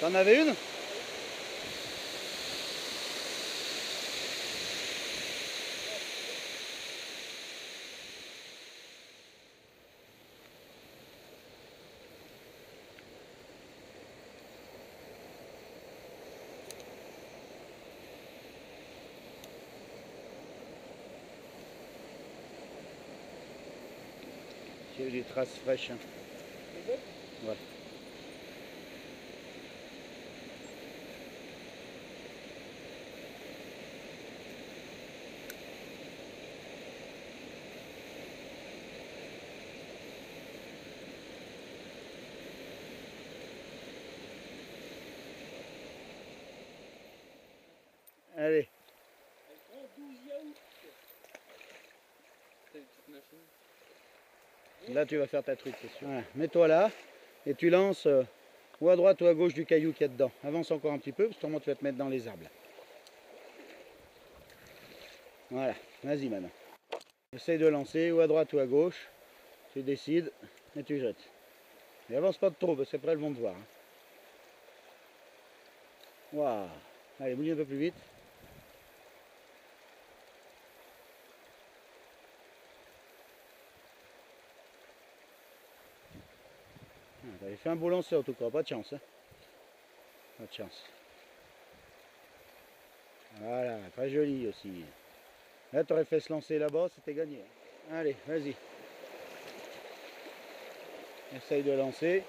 T'en avais une J'ai eu des traces fraîches. hein. Ouais. Allez, là tu vas faire ta truite, c'est sûr. Voilà, Mets-toi là et tu lances euh, ou à droite ou à gauche du caillou qu'il y a dedans. Avance encore un petit peu, parce que autrement tu vas te mettre dans les arbres. là. Voilà, vas-y maintenant. Essaye de lancer ou à droite ou à gauche. Tu décides et tu jettes. Mais avance pas de trop, parce qu'après elles vont te voir. hein. Waouh Allez, mouille un peu plus vite. T'avais fait un beau lancer en tout cas, pas de chance. hein. Pas de chance. Voilà, très joli aussi. Là, tu aurais fait se lancer là-bas, c'était gagné. Allez, vas-y. Essaye de lancer.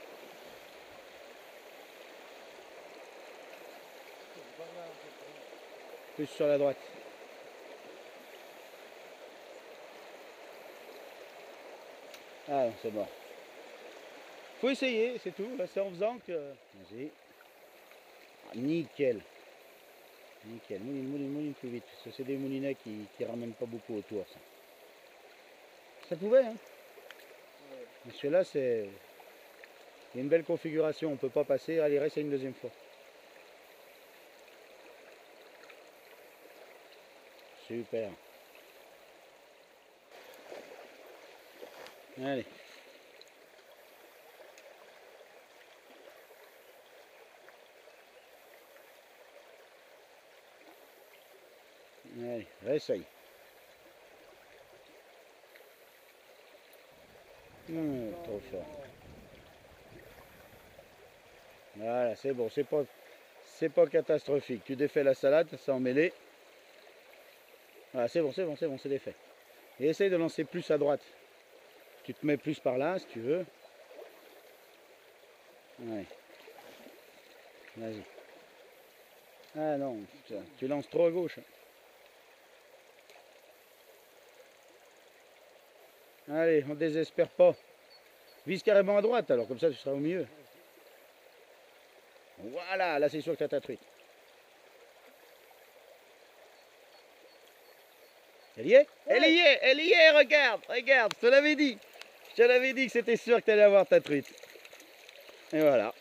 Plus sur la droite. Ah c'est mort. Faut essayer, c'est tout. Là, C'est en faisant que. Vas-y. Ah, nickel. Nickel. Mouline, mouline, mouline plus vite. Que c'est des moulinets qui, qui ramènent pas beaucoup autour. Ça, ça pouvait, hein. Mais Celui-là, c'est. Il y a une belle configuration. On peut pas passer. Allez, reste une deuxième fois. Super. Allez. Allez, réessaye. Hum, trop fort. Voilà, c'est bon, c'est pas, c'est pas catastrophique. Tu défais la salade, ça en mêlée. Voilà, c'est bon, c'est bon, c'est bon, c'est défait. Et essaye de lancer plus à droite. Tu te mets plus par là si tu veux. Ouais. Vas-y. Ah non, tu lances trop à gauche. Allez, on désespère pas. Vise carrément à droite alors, comme ça tu seras au milieu. Voilà, là c'est sûr que tu as ta truite. Elle y est? Elle y est Elle y est Regarde Regarde Je te l'avais dit Je te l'avais dit que c'était sûr que tu allais avoir ta truite. Et voilà.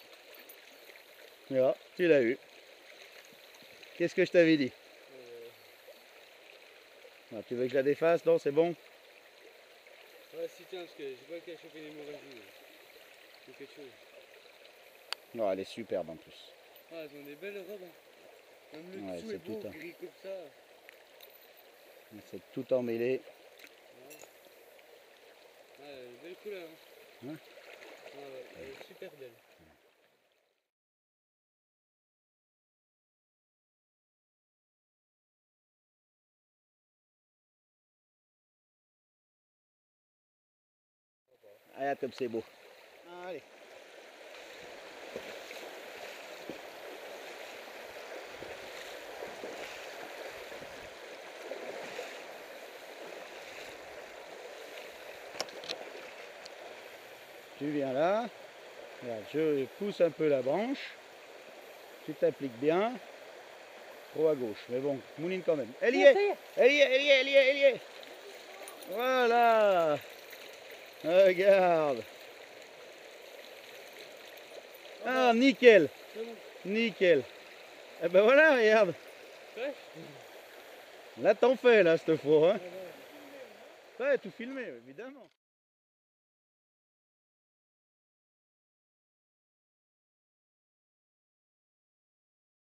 Et voilà, tu l'as eu. Qu'est-ce que je t'avais dit? Ah, Tu veux que je la défasse? Non, c'est bon Ouais, si tiens, parce que j'ai pas qu'à choper les mauvaises. C'est quelque chose. Non, elle est superbe en plus. Ah, elles ont des belles robes. hein. Même le Ouais, dessous c'est est beau, tout gris comme ça. C'est tout emmêlé. Ouais, belle couleur. Hein. Hein ouais, elle est super belle. Allez, comme c'est beau. Allez. Tu viens là. Regarde, je pousse un peu la branche. Tu t'appliques bien. Trop à gauche. Mais bon, mouline quand même. Elle y est Elle y est, elle y est, elle y est, elle y est Voilà Regarde Ah, nickel. Nickel Eh ben voilà, regarde. Là, t'en fais, là, cette fois. Hein. Ouais, tout filmé, évidemment.